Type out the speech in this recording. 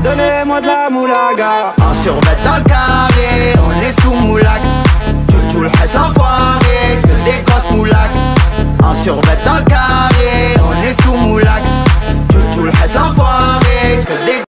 Donnez-moi de la moulaga. Un survêt dans le carré, on est sous moulax. Tout, tout le reste enfoiré, que des grosses moulax. Un survêt dans le carré.